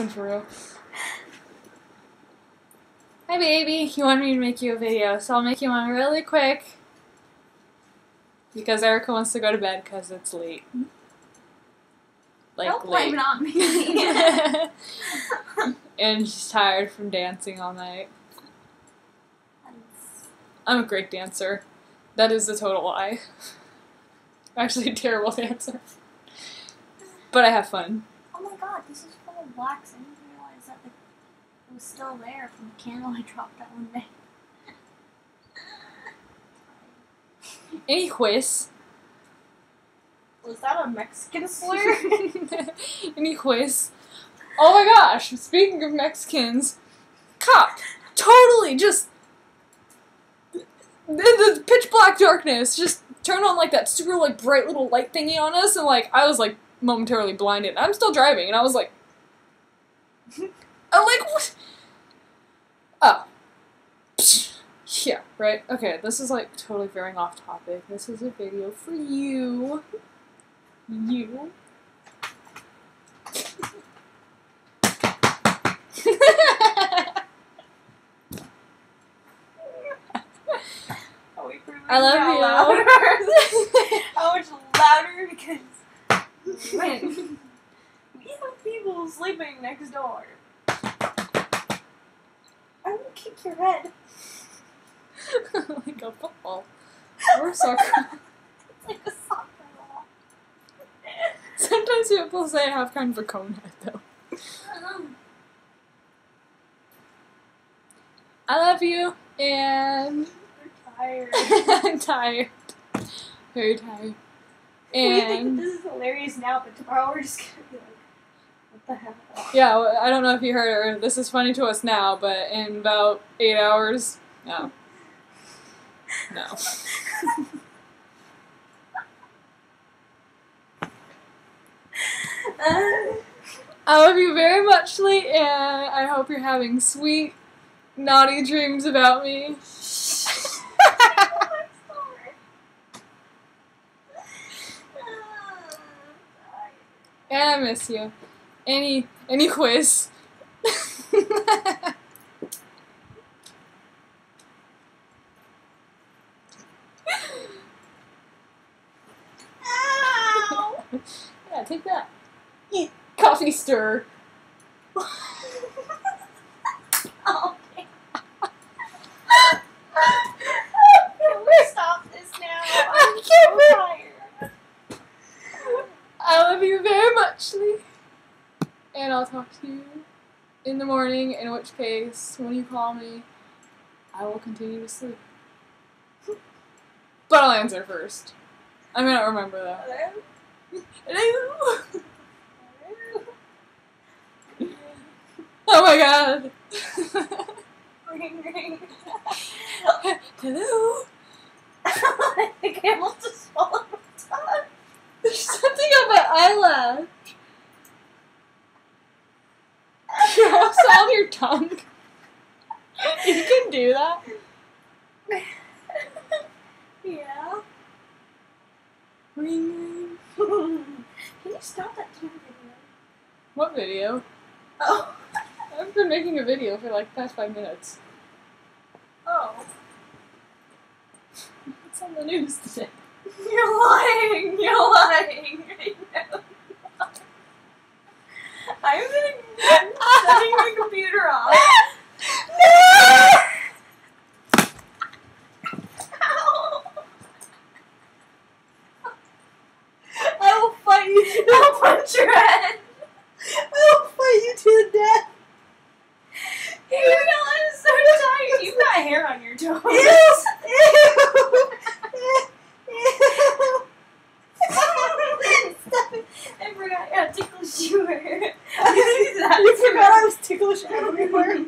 dancing for real. Hi, baby. You want me to make you a video, so I'll make you one really quick. Because Erica wants to go to bed because it's late. Like, Don't blame late. it on me. and she's tired from dancing all night. I'm a great dancer. That is a total lie. I'm actually a terrible dancer. But I have fun. oh my god, this is of wax. I didn't realize that the, it was still there from the candle I dropped that one day. Anyways. Was that a Mexican slur? Anyways. Oh my gosh, speaking of Mexicans, cop totally just in the pitch black darkness just turned on like that super like bright little light thingy on us and like I was like momentarily blinded. I'm still driving and I was like I'm like what Oh. Yeah, right. Okay, this is like totally veering off topic. This is a video for you. You. Are we proving I love how you. louder? how much louder? Because when we have people sleeping next door, I will kick your head. like a football or soccer. It's like a soccer ball. Sometimes people say I have kind of a cone head though. Um, I love you, and we're tired. I'm tired. Very tired. And... we think And this is hilarious now, but tomorrow we're just gonna be like, what the hell? yeah, well, I don't know if you heard or this is funny to us now, but in about eight hours, no. No. Uh, I love you very much, Lee, and I hope you're having sweet, naughty dreams about me. And I miss you. Any any quiz. Yeah, take that. Coffee stir. okay. Can we stop this now? I'm I so can't tired. I love you very much, Lee. And I'll talk to you in the morning, in which case, when you call me, I will continue to sleep. But I'll answer first. I may not remember that. Hello? Oh my god. Ring, ring. Hello? I almost just swallowed my tongue. There's something on my eyelash. You're also on your tongue. You can do that. yeah. Ring ring. Can you stop that damn video? What video? Oh. I've been making a video for like the past five minutes. Oh. It's on the news today. You're lying. You're lying. I know. I'm gonna setting my computer off. Ow. I will fight you. To I'll punch your head. I will fight you to the death. Gabriel, I'm so tired. You've got hair on your toes. Yes. Stop it. I forgot how ticklish you were. you forgot I was ticklish. Everywhere.